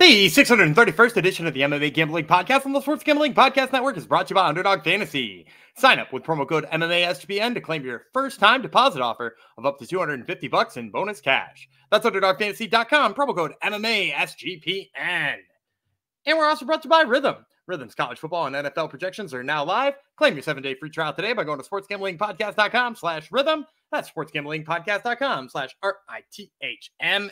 The 631st edition of the MMA Gambling Podcast on the Sports Gambling Podcast Network is brought to you by Underdog Fantasy. Sign up with promo code MMASGPN to claim your first time deposit offer of up to 250 bucks in bonus cash. That's UnderdogFantasy.com, promo code MMASGPN. And we're also brought to you by Rithmm. Rithmm's college football and NFL projections are now live. Claim your seven-day free trial today by going to sportsgamblingpodcast.com slash rithmm. That's sportsgamblingpodcast.com slash R-I-T-H-M-M.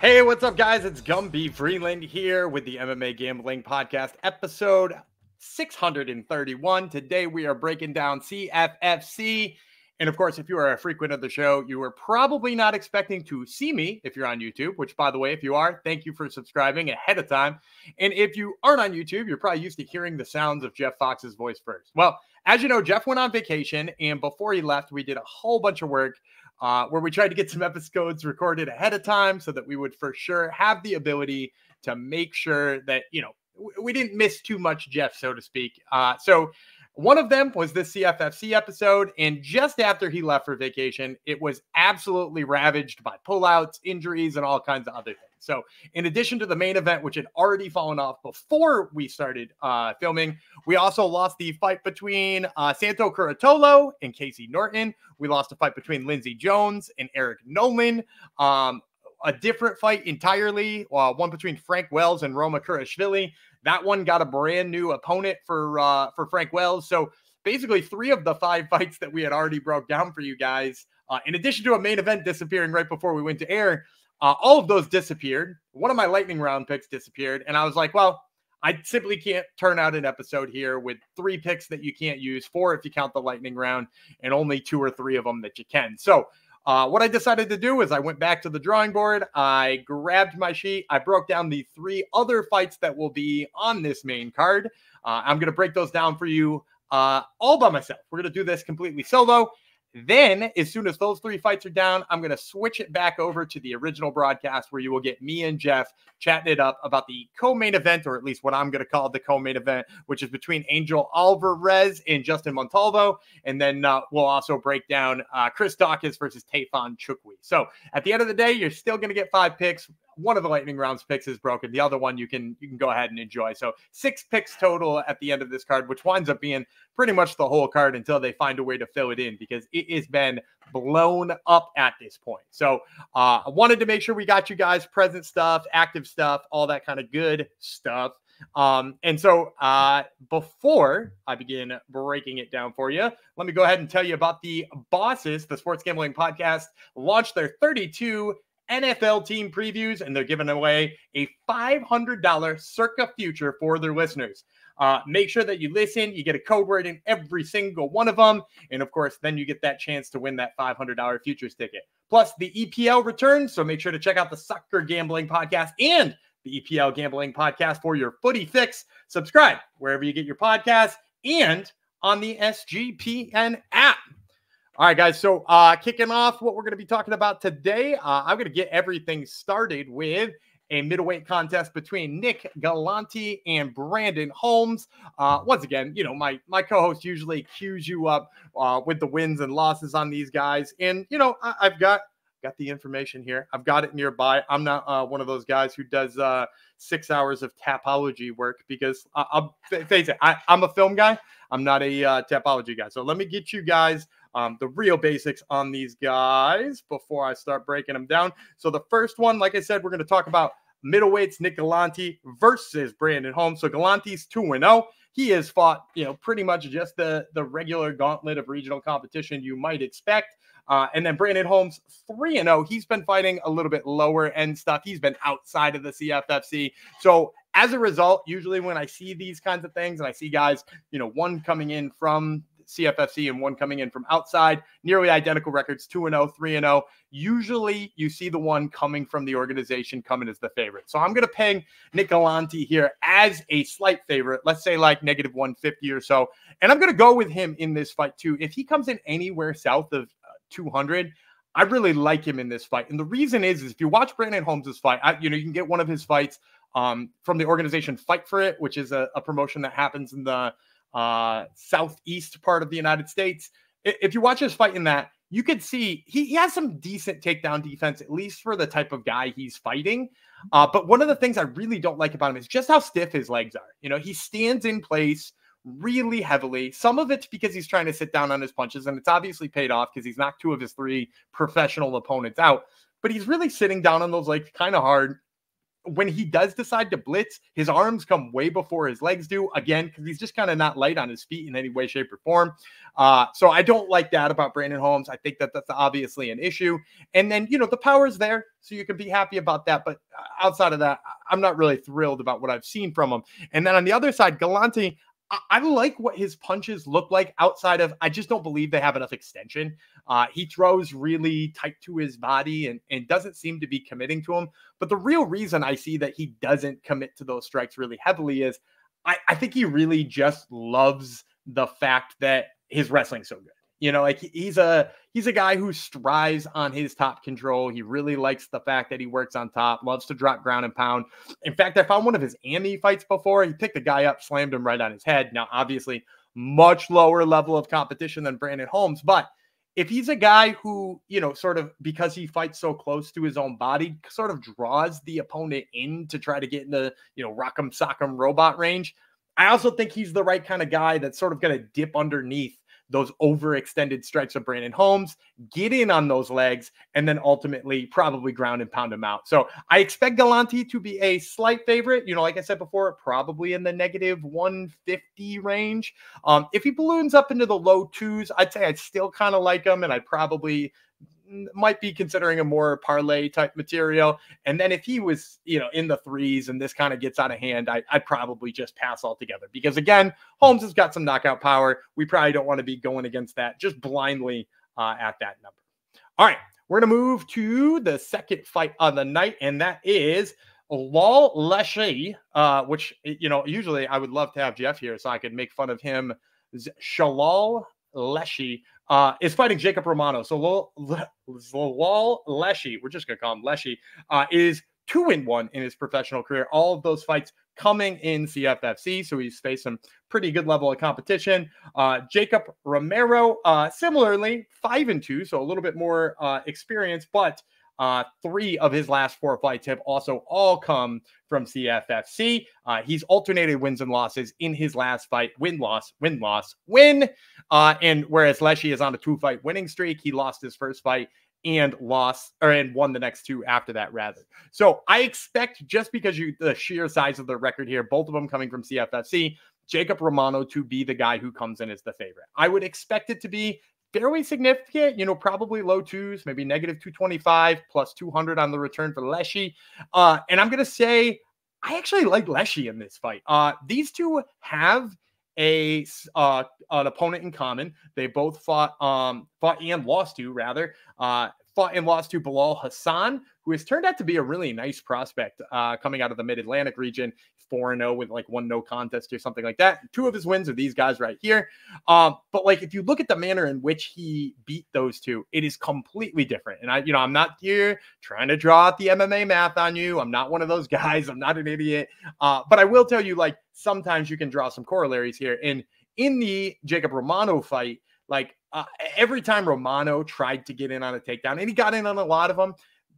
Hey, what's up, guys? It's Gumby Vreeland here with the MMA Gambling Podcast, episode 631. Today, we are breaking down CFFC. And of course, if you are a frequent of the show, you are probably not expecting to see me if you're on YouTube, which, by the way, if you are, thank you for subscribing ahead of time. And if you aren't on YouTube, you're probably used to hearing the sounds of Jeff Fox's voice first. Well, as you know, Jeff went on vacation, and before he left, we did a whole bunch of work uh, where we tried to get some episodes recorded ahead of time so that we would for sure have the ability to make sure that, you know, we didn't miss too much Jeff, so to speak. Uh, so one of them was this CFFC episode. And just after he left for vacation, it was absolutely ravaged by pullouts, injuries, and all kinds of other things. So, in addition to the main event, which had already fallen off before we started uh, filming, we also lost the fight between uh, Santo Curatolo and Casey Norton. We lost a fight between Lindsey Jones and Eric Nolan. Um, a different fight entirely, uh, one between Frank Wells and Roma Kurashvili. That one got a brand new opponent for uh, for Frank Wells. So basically, three of the five fights that we had already broke down for you guys, uh, in addition to a main event disappearing right before we went to air, uh, all of those disappeared. One of my lightning round picks disappeared, and I was like, well. I simply can't turn out an episode here with three picks that you can't use, four if you count the lightning round, and only two or three of them that you can. So uh, what I decided to do is I went back to the drawing board. I grabbed my sheet. I broke down the three other fights that will be on this main card. Uh, I'm going to break those down for you uh, all by myself. We're going to do this completely solo. Then, as soon as those three fights are down, I'm going to switch it back over to the original broadcast where you will get me and Jeff chatting it up about the co main event, or at least what I'm going to call the co main event, which is between Angel Alvarez and Justin Montalvo. And then uh, we'll also break down uh, Chris Daukaus versus Tafon Nchukwi. So at the end of the day, you're still going to get five picks one of the lightning rounds picks is broken. The other one you can you can go ahead and enjoy. So six picks total at the end of this card, which winds up being pretty much the whole card until they find a way to fill it in because it has been blown up at this point. So uh, I wanted to make sure we got you guys present stuff, active stuff, all that kind of good stuff. Um, and so uh, before I begin breaking it down for you, let me go ahead and tell you about the bosses. The Sports Gambling Podcast launched their 32 NFL team previews, and they're giving away a $500 circa future for their listeners. Uh, make sure that you listen. You get a code word in every single one of them. And of course, then you get that chance to win that $500 futures ticket. Plus, the EPL returns. So make sure to check out the Soccer Gambling Podcast and the EPL Gambling Podcast for your footy fix. Subscribe wherever you get your podcasts and on the SGPN app. All right, guys. So, uh, kicking off what we're going to be talking about today, uh, I'm going to get everything started with a middleweight contest between Nick Galanti and Brandon Holmes. Uh, once again, you know, my my co-host usually cues you up uh, with the wins and losses on these guys, and you know, I, have got got the information here. I've got it nearby. I'm not uh, one of those guys who does uh, six hours of tapology work because I, will face it, I, am a film guy. I'm not a uh, tapology guy. So let me get you guys um, the real basics on these guys before I start breaking them down. So the first one, like I said, we're going to talk about middleweights Nick Galanti versus Brandon Holmes. So Galanti's 2 0. He has fought, you know, pretty much just the, the regular gauntlet of regional competition you might expect. Uh, and then Brandon Holmes, 3 0. He's been fighting a little bit lower end stuff. He's been outside of the CFFC. So as a result, usually when I see these kinds of things and I see guys, you know, one coming in from CFFC and one coming in from outside. Nearly identical records 2 0, 3 0. Usually you see the one coming from the organization coming as the favorite. So I'm going to ping Nick here as a slight favorite, let's say like negative 150 or so. And I'm going to go with him in this fight too. If he comes in anywhere south of uh, 200, I really like him in this fight. And the reason is, is if you watch Brandon Holmes' fight, I, you know, you can get one of his fights um, from the organization Fight for It, which is a, a promotion that happens in the uh, southeast part of the United States. If you watch his fight in that, you could see he, he has some decent takedown defense, at least for the type of guy he's fighting. Uh, but one of the things I really don't like about him is just how stiff his legs are. You know, he stands in place really heavily. Some of it's because he's trying to sit down on his punches, and it's obviously paid off because he's knocked two of his three professional opponents out. But he's really sitting down on those legs kind of hard when he does decide to blitz, his arms come way before his legs do. Again, because he's just kind of not light on his feet in any way, shape, or form. Uh, so I don't like that about Brandon Holmes. I think that that's obviously an issue. And then you know the power is there, so you can be happy about that. But uh, outside of that, I'm not really thrilled about what I've seen from him. And then on the other side, Galanti, I, I like what his punches look like outside of, I just don't believe they have enough extension. Uh, he throws really tight to his body and, and doesn't seem to be committing to him. But the real reason I see that he doesn't commit to those strikes really heavily is I, I think he really just loves the fact that his wrestling's so good. You know, like he's a he's a guy who strives on his top control. He really likes the fact that he works on top, loves to drop ground and pound. In fact, I found one of his AMI fights before. He picked a guy up, slammed him right on his head. Now, obviously, much lower level of competition than Brandon Holmes, but if he's a guy who, you know, sort of because he fights so close to his own body, sort of draws the opponent in to try to get in the, you know, rock'em sock'em robot range. I also think he's the right kind of guy that's sort of going to dip underneath those overextended strikes of Brandon Holmes, get in on those legs, and then ultimately probably ground and pound him out. So I expect Galanti to be a slight favorite. You know, like I said before, probably in the negative 150 range. Um, if he balloons up into the low twos, I'd say I'd still kind of like him, and I'd probably might be considering a more parlay type material. And then if he was, you know, in the threes and this kind of gets out of hand, I, would probably just pass altogether because again, Holmes has got some knockout power. We probably don't want to be going against that just blindly uh, at that number. All right, we're gonna move to the second fight of the night, and that is Lal Lleshi, uh, which you know, usually I would love to have Jeff here so I could make fun of him. Xhelal Lleshi uh, is fighting Jacob Romano. So Lal Lleshi, we're just going to call him Lleshi, uh, is two in one in his professional career. All of those fights coming in CFFC. So he's faced some pretty good level of competition. Uh, Jacob Romano, uh, similarly, five and two, so a little bit more uh, experience, but uh, three of his last four fights have also all come from CFFC. Uh, he's alternated wins and losses in his last fight win, loss, win, loss, win. Uh, and whereas Lleshi is on a two fight winning streak, he lost his first fight and lost or and won the next two after that rather. So I expect just because you the sheer size of the record here, both of them coming from CFFC, Jacob Romano to be the guy who comes in as the favorite. I would expect it to be fairly significant, you know, probably low twos, maybe negative 225 plus 200 on the return for Lleshi. Uh, and I'm going to say, I actually like Lleshi in this fight. Uh, these two have a uh, an opponent in common. They both fought um fought and lost to rather uh fought and lost to Belal Hassan, who has turned out to be a really nice prospect uh, coming out of the Mid Atlantic region. 4 and 0 with like one no contest or something like that. Two of his wins are these guys right here. Um, but like if you look at the manner in which he beat those two, it is completely different. And I, you know, I'm not here trying to draw out the MMA math on you. I'm not one of those guys. I'm not an idiot. Uh, but I will tell you, like, sometimes you can draw some corollaries here. And in the Jacob Romano fight, like uh, every time Romano tried to get in on a takedown, and he got in on a lot of them,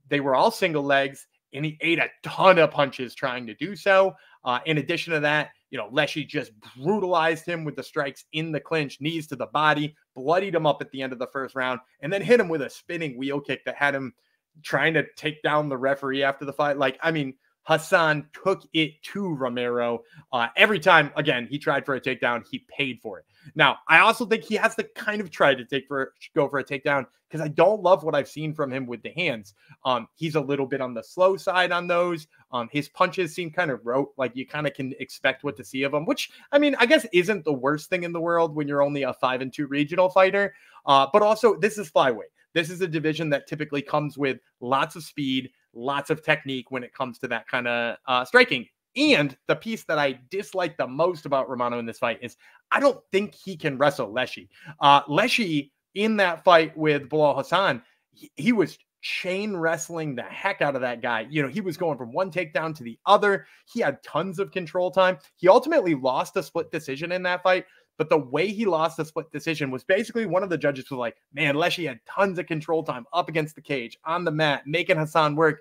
they were all single legs and he ate a ton of punches trying to do so. Uh, in addition to that, you know, Lleshi just brutalized him with the strikes in the clinch, knees to the body, bloodied him up at the end of the first round, and then hit him with a spinning wheel kick that had him trying to take down the referee after the fight. Like, I mean, Hassan took it to Romero. Uh, every time, again, he tried for a takedown, he paid for it. Now, I also think he has to kind of try to take for go for a takedown because I don't love what I've seen from him with the hands. Um, he's a little bit on the slow side on those. Um, his punches seem kind of rote, like you kind of can expect what to see of him, which I mean, I guess isn't the worst thing in the world when you're only a five and two regional fighter. Uh, but also, this is flyweight. This is a division that typically comes with lots of speed, lots of technique when it comes to that kind of uh, striking. And the piece that I dislike the most about Romano in this fight is I don't think he can wrestle Lleshi. Uh, Lleshi in that fight with Belal Hassan he, he was chain wrestling the heck out of that guy. You know, he was going from one takedown to the other. He had tons of control time. He ultimately lost a split decision in that fight. But the way he lost the split decision was basically one of the judges was like, man, Lleshi had tons of control time up against the cage, on the mat, making Hassan work.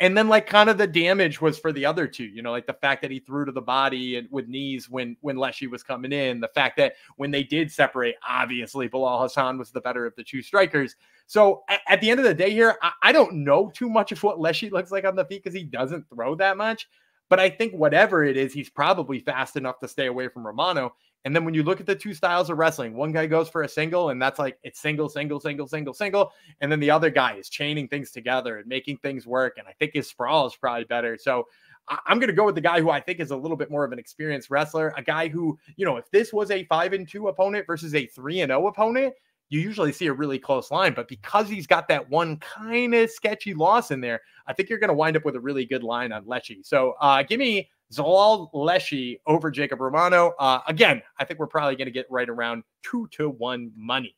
And then like kind of the damage was for the other two, you know, like the fact that he threw to the body and with knees when when Lleshi was coming in, the fact that when they did separate, obviously Belal Hassan was the better of the two strikers. So at, at the end of the day here, I, I, don't know too much of what Lleshi looks like on the feet because he doesn't throw that much. But I think whatever it is, he's probably fast enough to stay away from Romano. And then when you look at the two styles of wrestling, one guy goes for a single, and that's like it's single, single, single, single, single. And then the other guy is chaining things together and making things work. And I think his sprawl is probably better. So I'm going to go with the guy who I think is a little bit more of an experienced wrestler, a guy who, you know, if this was a five and two opponent versus a three and zero oh opponent, you usually see a really close line. But because he's got that one kind of sketchy loss in there, I think you're going to wind up with a really good line on Lleshi. So uh, give me Xhelal Lleshi over Jacob Romano. Uh, again, I think we're probably going to get right around two to one money.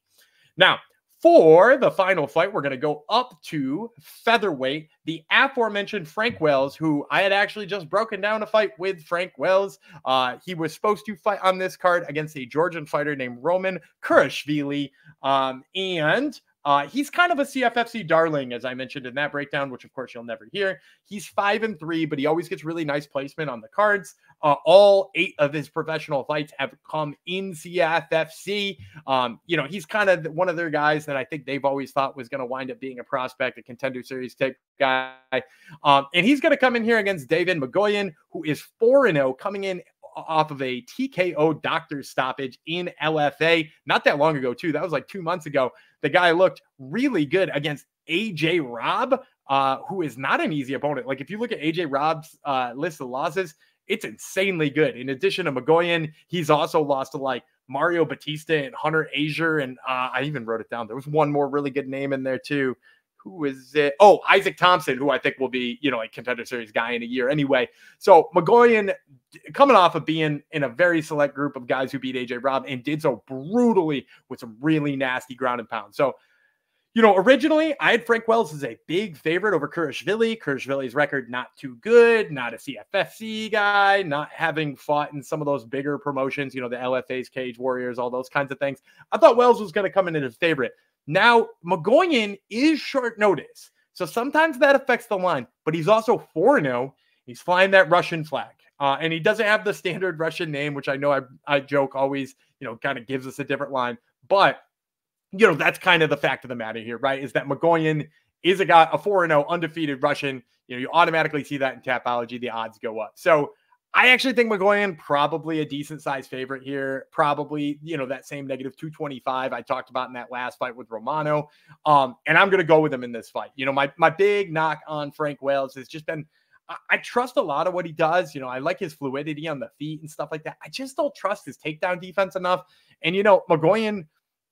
Now, for the final fight, we're going to go up to featherweight. The aforementioned Frank Wells, who I had actually just broken down a fight with Frank Wells. Uh, he was supposed to fight on this card against a Georgian fighter named Roman Kurashvili. Um, and uh, he's kind of a CFFC darling, as I mentioned in that breakdown, which of course you'll never hear. He's five and three, but he always gets really nice placement on the cards. Uh, all eight of his professional fights have come in CFFC. Um, you know, he's kind of one of their guys that I think they've always thought was going to wind up being a prospect, a contender series type guy. Um, and he's going to come in here against David Mgoyan, who is 4 0, coming in off of a TKO doctor stoppage in LFA not that long ago, too. That was like two months ago. The guy looked really good against AJ Robb, uh, who is not an easy opponent. Like if you look at AJ Robb's uh, list of losses, it's insanely good. In addition to Mgoyan, he's also lost to like Mario Bautista and Hunter Azure. And uh, I even wrote it down. There was one more really good name in there too who is it? Oh, Isaac Thompson, who I think will be, you know, a contender series guy in a year anyway. So Mgoyan coming off of being in a very select group of guys who beat AJ Robb and did so brutally with some really nasty ground and pound. So, you know, originally I had Frank Wells as a big favorite over Kurashvili. Kurashvili's record not too good, not a CFFC guy, not having fought in some of those bigger promotions, you know, the LFA's Cage Warriors, all those kinds of things. I thought Wells was going to come in as a favorite. Now, Mgoyan is short notice. So sometimes that affects the line, but he's also 4 0. He's flying that Russian flag. Uh, and he doesn't have the standard Russian name, which I know I, I joke always, you know, kind of gives us a different line. But, you know, that's kind of the fact of the matter here, right? Is that Mgoyan is a guy, a 4 0 undefeated Russian. You know, you automatically see that in Tapology, the odds go up. So I actually think Mgoyan probably a decent size favorite here. Probably, you know, that same negative 225 I talked about in that last fight with Romano. Um, and I'm going to go with him in this fight. You know, my my big knock on Frank Wells has just been I, I trust a lot of what he does. You know, I like his fluidity on the feet and stuff like that. I just don't trust his takedown defense enough. And you know, Mgoyan,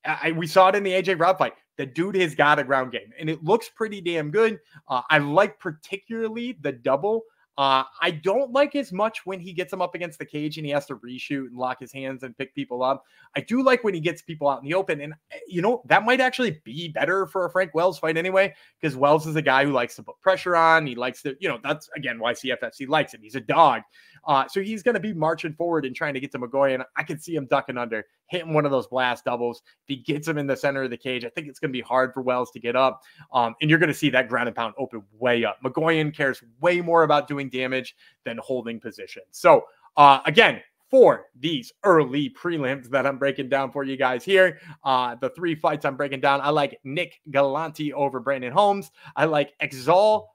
I, we saw it in the AJ Robb fight. The dude has got a ground game, and it looks pretty damn good. Uh, I like particularly the double uh, I don't like as much when he gets him up against the cage and he has to reshoot and lock his hands and pick people up. I do like when he gets people out in the open. And, eh, you know, that might actually be better for a Frank Wells fight anyway, because Wells is a guy who likes to put pressure on. He likes to, you know, that's again why CFFC likes him. He's a dog. Uh, so he's going to be marching forward and trying to get to McGoy. And I can see him ducking under, hitting one of those blast doubles. If he gets him in the center of the cage, I think it's going to be hard for Wells to get up. Um, and you're going to see that ground and pound open way up. Mgoyan cares way more about doing damage than holding position. So, uh, again, for these early prelims that I'm breaking down for you guys here. Uh, the three fights I'm breaking down, I like Nick Galanti over Brandon Holmes. I like Exal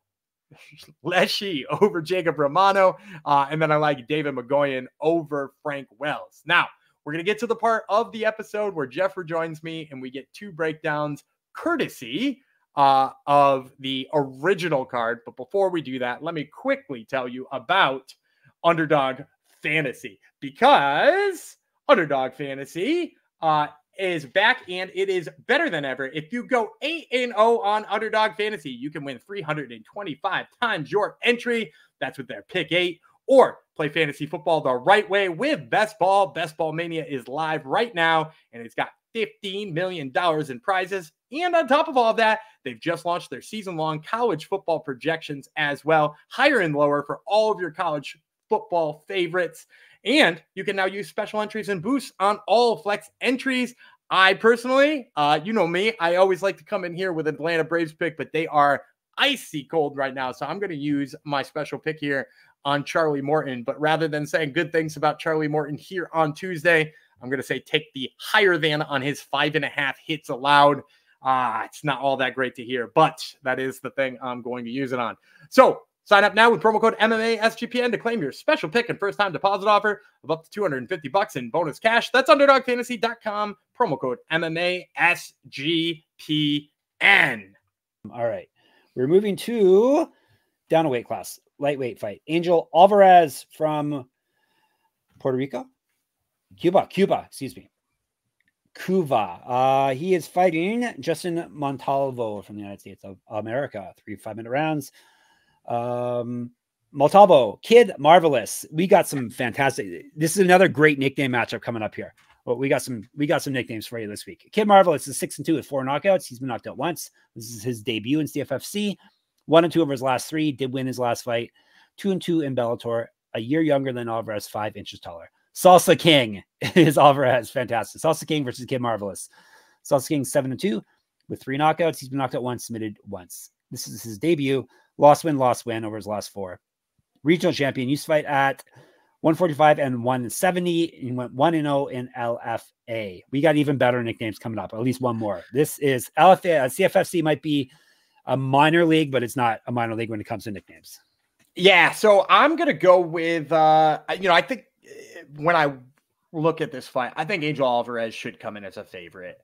Lleshi over Jacob Romano. Uh, and then I like David Mgoyan over Frank Wells. Now, we're going to get to the part of the episode where Jeff rejoins me and we get two breakdowns courtesy uh, of the original card. But before we do that, let me quickly tell you about Underdog Fantasy because Underdog Fantasy uh, is back and it is better than ever. If you go 8 and 0 on Underdog Fantasy, you can win 325 times your entry. That's with their pick 8 or play fantasy football the right way with Best Ball. Best Ball Mania is live right now and it's got $15 million in prizes And on top of all of that, they've just launched their season long college football projections as well, higher and lower for all of your college football favorites. And you can now use special entries and boosts on all flex entries. I personally, uh, you know me, I always like to come in here with Atlanta Braves pick, but they are icy cold right now. So I'm going to use my special pick here on Charlie Morton. But rather than saying good things about Charlie Morton here on Tuesday, I'm going to say take the higher than on his five and a half hits allowed. Ah, it's not all that great to hear, but that is the thing I'm going to use it on. So sign up now with promo code MMA SGPN to claim your special pick and first time deposit offer of up to 250 bucks in bonus cash. That's underdogfantasy.com, promo code MMA SGPN. All right. We're moving to down a weight class, lightweight fight. Angel Alvarez from Puerto Rico, Cuba, Cuba, excuse me. Cuba. Uh, he is fighting Justin Montalvo from the United States of America. Three five minute rounds. Um, Montalvo, Kid Marvelous. We got some fantastic. This is another great nickname matchup coming up here. Well, we got some we got some nicknames for you this week. Kid Marvelous is six and two with four knockouts. He's been knocked out once. This is his debut in CFFC. One and two over his last three. Did win his last fight. Two and two in Bellator. A year younger than Alvarez, five inches taller. Salsa King is Alvarez. Fantastic. Salsa King versus Kid Marvelous. Salsa King seven and two with three knockouts. He's been knocked out once, submitted once. This is his debut. Lost win, lost win over his last four. Regional champion used to fight at 145 and 170. He went 1 0 in LFA. We got even better nicknames coming up, at least one more. This is LFA. CFFC might be a minor league, but it's not a minor league when it comes to nicknames. Yeah. So I'm going to go with, uh, you know, I think eh, when I look at this fight, I think Angel Alvarez should come in as a favorite.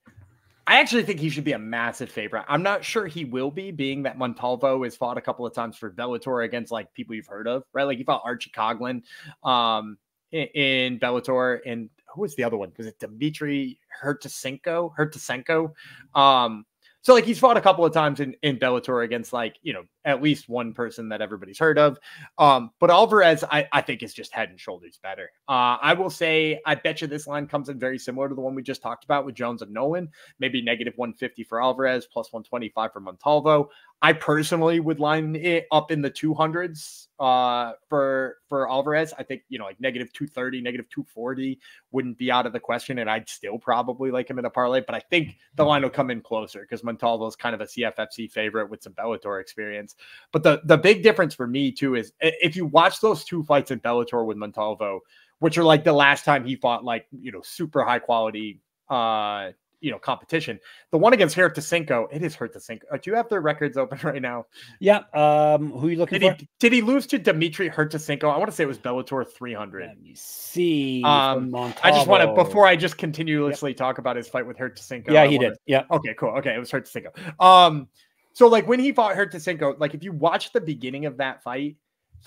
I actually think he should be a massive favorite. I'm not sure he will be, being that Montalvo has fought a couple of times for Bellator against like people you've heard of, right? Like he fought Archie Colgan um, in, in Bellator, and who was the other one? Was it Dimitri Hertasenko? Hertasenko. Um, so like he's fought a couple of times in, in Bellator against like, you know, at least one person that everybody's heard of. Um, but Alvarez, I, I think is just head and shoulders better. Uh, I will say, I bet you this line comes in very similar to the one we just talked about with Jones and Nolan, maybe negative 150 for Alvarez, plus 125 for Montalvo. I personally would line it up in the 200s uh, for for Alvarez. I think you know like negative 230, negative 240 wouldn't be out of the question, and I'd still probably like him in a parlay. But I think the line will come in closer because Montalvo is kind of a CFFC favorite with some Bellator experience. But the the big difference for me too is if you watch those two fights in Bellator with Montalvo, which are like the last time he fought like you know super high quality uh you know competition. The one against Hertasenko, it is Hertasenko. Uh, do you have their records open right now? Yeah. Um, who are you looking did for? He, did he lose to Dimitri Hertasenko? I want to say it was Bellator 300. Let me see. Um, I just want to before I just continuously yep. talk about his fight with Hertasenko. Yeah, he wanna, did. Yeah. Okay, cool. Okay, it was Hertasenko. Um, so like when he fought Hertasenko, like if you watch the beginning of that fight,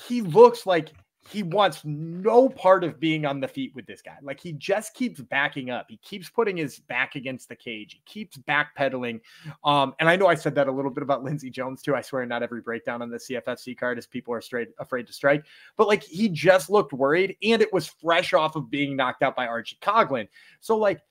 he looks like he wants no part of being on the feet with this guy. Like he just keeps backing up. He keeps putting his back against the cage. He keeps backpedaling. Um, and I know I said that a little bit about Lindsey Jones too. I swear not every breakdown on the CFFC card is people are straight afraid to strike. But like he just looked worried, and it was fresh off of being knocked out by Archie Colgan. So like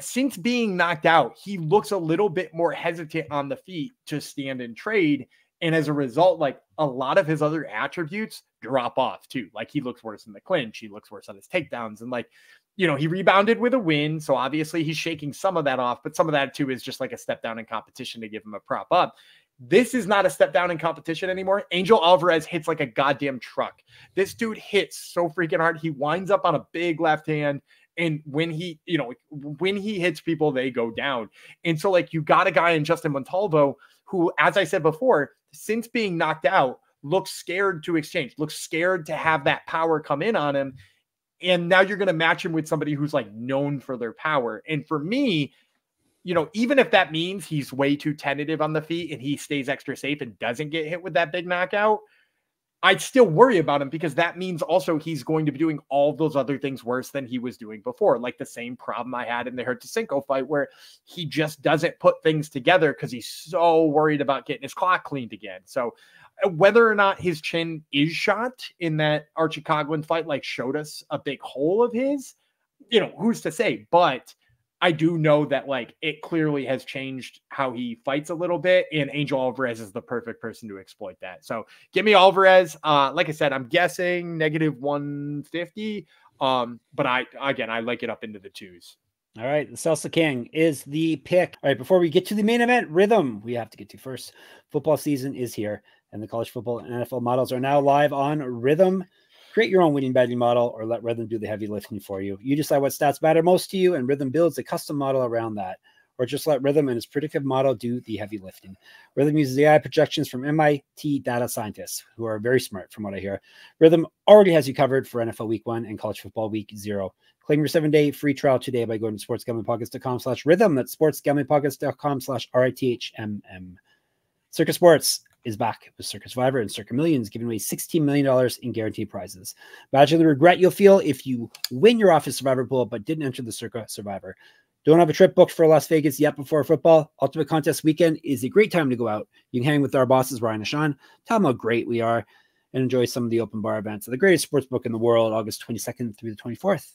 since being knocked out, he looks a little bit more hesitant on the feet to stand and trade. And as a result, like a lot of his other attributes drop off too. Like he looks worse in the clinch, he looks worse on his takedowns, and like, you know, he rebounded with a win. So obviously he's shaking some of that off, but some of that too is just like a step down in competition to give him a prop up. This is not a step down in competition anymore. Angel Alvarez hits like a goddamn truck. This dude hits so freaking hard. He winds up on a big left hand. And when he, you know, when he hits people, they go down. And so, like, you got a guy in Justin Montalvo who, as I said before, since being knocked out, looks scared to exchange, looks scared to have that power come in on him. And now you're going to match him with somebody who's like known for their power. And for me, you know, even if that means he's way too tentative on the feet and he stays extra safe and doesn't get hit with that big knockout, I'd still worry about him because that means also he's going to be doing all those other things worse than he was doing before. Like the same problem I had in the Hertasenko fight, where he just doesn't put things together because he's so worried about getting his clock cleaned again. So uh, whether or not his chin is shot in that Archie Colgan fight, like showed us a big hole of his, you know, who's to say? But I do know that like it clearly has changed how he fights a little bit, and Angel Alvarez is the perfect person to exploit that. So give me Alvarez. Uh, like I said, I'm guessing negative 150. Um, but I again I like it up into the twos. All right, the Salsa King is the pick. All right, before we get to the main event, Rithmm we have to get to first. Football season is here, and the college football and NFL models are now live on Rithmm. Create your own winning betting model or let Rithmm do the heavy lifting for you. You decide what stats matter most to you, and Rithmm builds a custom model around that. Or just let Rithmm and its predictive model do the heavy lifting. Rithmm uses AI projections from MIT data scientists who are very smart, from what I hear. Rithmm already has you covered for NFL Week One and College Football Week Zero. Claim your seven-day free trial today by going to sportsgamblingpodcast.com slash rithmm. That's sportsgamblingpodcast.com slash R-I-T-H-M-M. Circa Sports is back with Circa Survivor and Circa Millions, giving away $16 million in guaranteed prizes. Imagine the regret you'll feel if you win your office Survivor pool but didn't enter the Circa Survivor. Don't have a trip booked for Las Vegas yet before football? Ultimate Contest weekend is a great time to go out. You can hang with our bosses, Ryan and Sean, tell them how great we are, and enjoy some of the open bar events at the greatest sports book in the world, August 22nd through the 24th.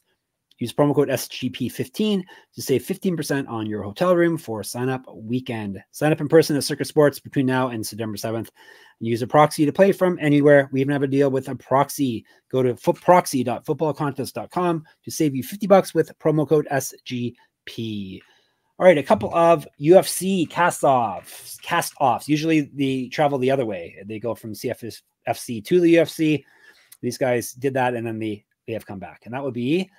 Use promo code SGP15 to save 15% on your hotel room for sign up weekend. Sign up in person at Circa Sports between now and September 7th. Use a proxy to play from anywhere. We even have a deal with a proxy. Go to proxy.footballcontest.com to save you 50 bucks with promo code SGP. All right, a couple of UFC cast offs, cast offs. Usually they travel the other way. They go from CFFC to the UFC. These guys did that and then they, they have come back. And that would be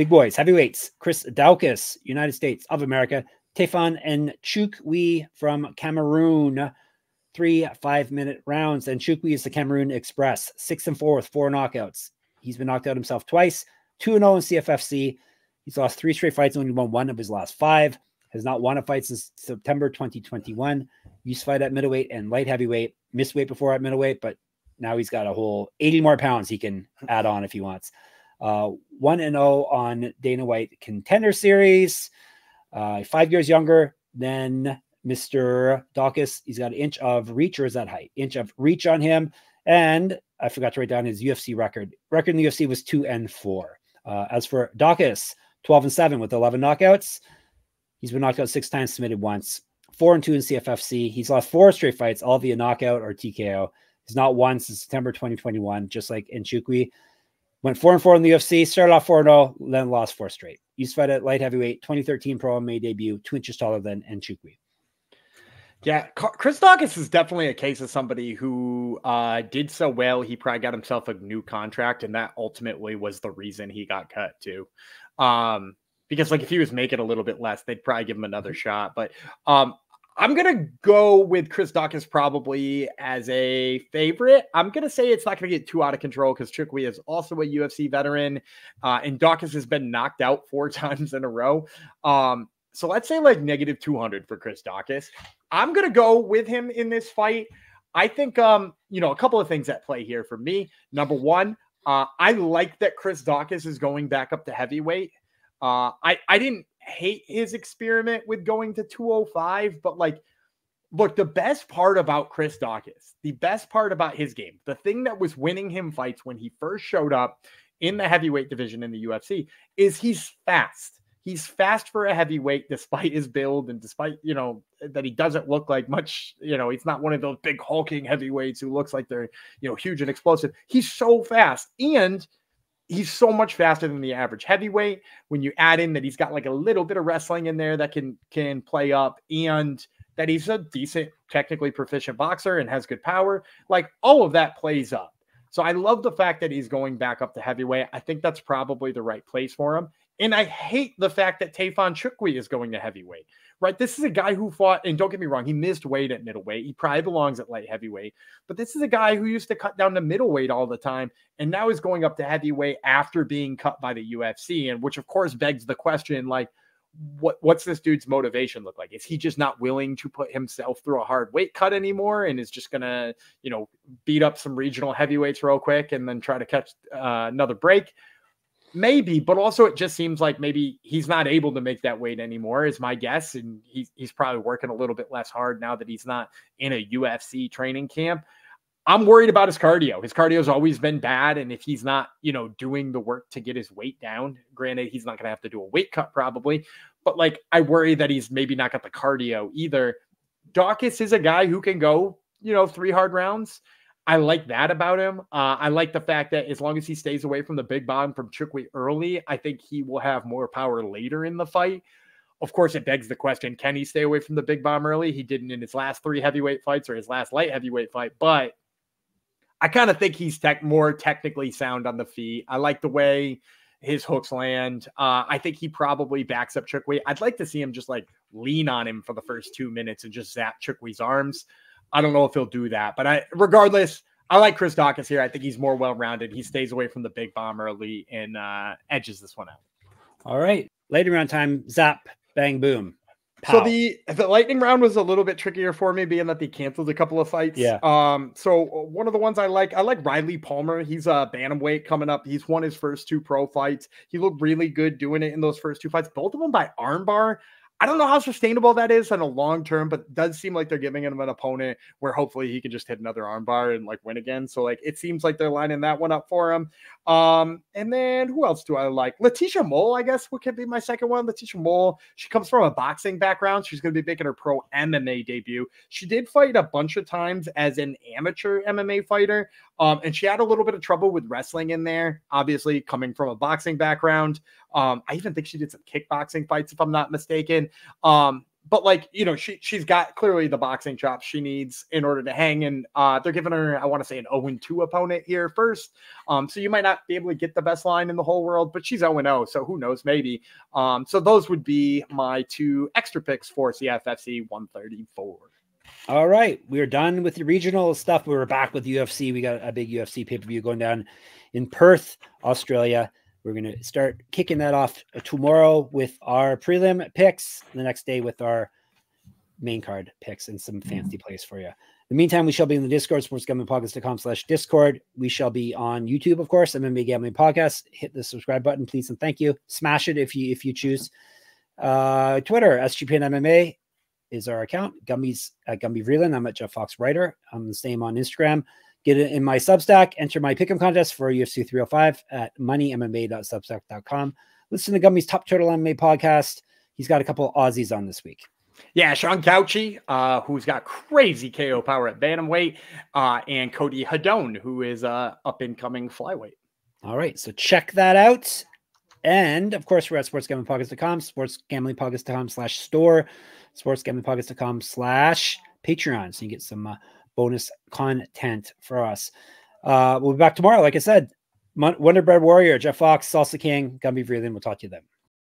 Big boys, heavyweights, Chris Daukaus, United States of America, Tefan and Chukwi from Cameroon. Three five minute rounds. Nchukwi is the Cameroon Express, six and four with four knockouts. He's been knocked out himself twice, 2 and 0 in CFFC. He's lost three straight fights, only won one of his last five. Has not won a fight since September 2021. Used to fight at middleweight and light heavyweight. Missed weight before at middleweight, but now he's got a whole 80 more pounds he can add on if he wants. Uh, 1 and 0 on Dana White Contender Series. Uh, five years younger than Mr. Daukaus. He's got an inch of reach, or is that height? Inch of reach on him. And I forgot to write down his UFC record. Record in the UFC was 2 and 4. Uh, as for Daukaus, 12 and 7 with 11 knockouts. He's been knocked out six times, submitted once. Four and two in CFFC. He's lost four straight fights, all via knockout or TKO. He's not won since September 2021, just like Nchukwi. Went four and four in the UFC, started off 4 and 0, then lost four straight. Used to fight at light heavyweight, 2013 pro MMA debut, two inches taller than Nchukwi. Yeah, Chris Daukaus is definitely a case of somebody who uh, did so well. He probably got himself a new contract, and that ultimately was the reason he got cut too. Um, because like if he was making a little bit less, they'd probably give him another shot. But um, I'm gonna go with Chris Daukaus probably as a favorite. I'm gonna say it's not gonna get too out of control because Chukwi is also a UFC veteran, uh, and Daukaus has been knocked out four times in a row. Um, so let's say like negative 200 for Chris Daukaus. I'm gonna go with him in this fight. I think um, you know, a couple of things at play here for me. Number one, uh, I like that Chris Daukaus is going back up to heavyweight. Uh, I I didn't hate his experiment with going to 205, but like, look, the best part about Chris Daukaus, the best part about his game, the thing that was winning him fights when he first showed up in the heavyweight division in the UFC is he's fast. He's fast for a heavyweight despite his build and despite, you know, that he doesn't look like much, you know, he's not one of those big hulking heavyweights who looks like they're, you know, huge and explosive. He's so fast. And he's so much faster than the average heavyweight. When you add in that he's got like a little bit of wrestling in there that can can play up, and that he's a decent, technically proficient boxer and has good power, like all of that plays up. So I love the fact that he's going back up to heavyweight. I think that's probably the right place for him. And I hate the fact that Tafon Nchukwi is going to heavyweight right? This is a guy who fought, and don't get me wrong, he missed weight at middleweight. He probably belongs at light heavyweight, but this is a guy who used to cut down to middleweight all the time and now is going up to heavyweight after being cut by the UFC. And which, of course, begs the question like, what what's this dude's motivation look like? Is he just not willing to put himself through a hard weight cut anymore and is just gonna, you know, beat up some regional heavyweights real quick and then try to catch uh, another break? Maybe, but also it just seems like maybe he's not able to make that weight anymore, is my guess. And he's he's probably working a little bit less hard now that he's not in a UFC training camp. I'm worried about his cardio. His cardio has always been bad. And if he's not, you know, doing the work to get his weight down, granted, he's not going to have to do a weight cut probably, but like I worry that he's maybe not got the cardio either. Daukaus is a guy who can go, you know, three hard rounds. I like that about him. Uh, I like the fact that as long as he stays away from the big bomb from Chukwi early, I think he will have more power later in the fight. Of course, it begs the question can he stay away from the big bomb early? He didn't in his last three heavyweight fights or his last light heavyweight fight, but I kind of think he's tech more technically sound on the feet. I like the way his hooks land. Uh, I think he probably backs up Chukwi. I'd like to see him just like lean on him for the first two minutes and just zap Chukwi's arms. I don't know if he'll do that, but I regardless, I like Chris Daukaus here. I think he's more well rounded. He stays away from the big bomb early and uh, edges this one out. All right, later round time, zap, bang, boom. Pow. So the the lightning round was a little bit trickier for me, being that they canceled a couple of fights. Yeah. Um. So one of the ones I like, I like Riley Palmer. He's a bantamweight coming up. He's won his first two pro fights. He looked really good doing it in those first two fights. Both of them by armbar. I don't know how sustainable that is on a long term, but does seem like they're giving him an opponent where hopefully he can just hit another armbar and like win again. So like it seems like they're lining that one up for him. Um, and then who else do I like? Lateesha Mohl, I guess, what could be my second one. Lateesha Mohl, she comes from a boxing background. She's going to be making her pro MMA debut. She did fight a bunch of times as an amateur MMA fighter, um, and she had a little bit of trouble with wrestling in there. Obviously, coming from a boxing background. Um, I even think she did some kickboxing fights, if I'm not mistaken. Um, but like you know, she she's got clearly the boxing chops she needs in order to hang. And uh, they're giving her, I want to say, an 0 2 opponent here first. Um, so you might not be able to get the best line in the whole world, but she's 0 0. So who knows? Maybe. Um, so those would be my two extra picks for CFFC 134. All right, we are done with the regional stuff. We are back with UFC. We got a big UFC pay per view going down in Perth, Australia. We're going to start kicking that off tomorrow with our prelim picks, the next day with our main card picks and some fancy mm-hmm. plays for you. In the meantime, we shall be in the Discord, sportsgamblingpodcast.com slash Discord. We shall be on YouTube, of course, MMA Gambling Podcast. Hit the subscribe button, please, and thank you. Smash it if you if you choose. Uh, Twitter, SGPN MMA is our account. Gumby's at Gumby Vreeland. I'm at Jeff Fox Writer. I'm the same on Instagram. Get it in my Substack. Enter my pick'em contest for UFC 305 at moneymma.substack.com. Listen to Gumby's Top Turtle MMA podcast. He's got a couple Aussies on this week. Yeah, Sean Cauchi, uh, who's got crazy KO power at bantamweight, uh, and Cody Hadone, who is uh, up and coming flyweight. All right, so check that out. And of course, we're at sportsgamblingpodcast.com, sportsgamblingpodcast.com slash store, sportsgamblingpodcast.com slash Patreon. So you get some uh, bonus content for us. Uh, we'll be back tomorrow. Like I said, Wonder Bread Warrior, Jeff Fox, Salsa King, Gumby Vreeland. We'll talk to you then.